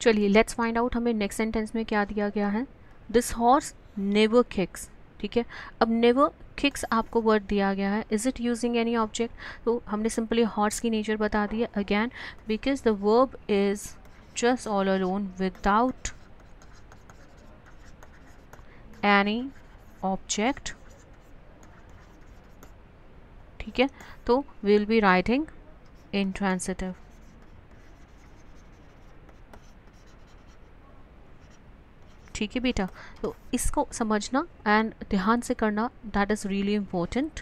चलिए let's find out हमें next sentence में क्या दिया गया है। दिस हॉर्स नेवर किक्स ठीक है? अब नेवर किक्स आपको वर्ड दिया गया है। Is it using any object तो हमने सिंपली हॉर्स की नेचर बता दी है। Again because the verb is just all alone without any object ठीक है? तो विल बी राइटिंग intransitive. ठीक है बेटा? तो इसको समझना एंड ध्यान से करना दैट इज़ रियली इम्पोर्टेंट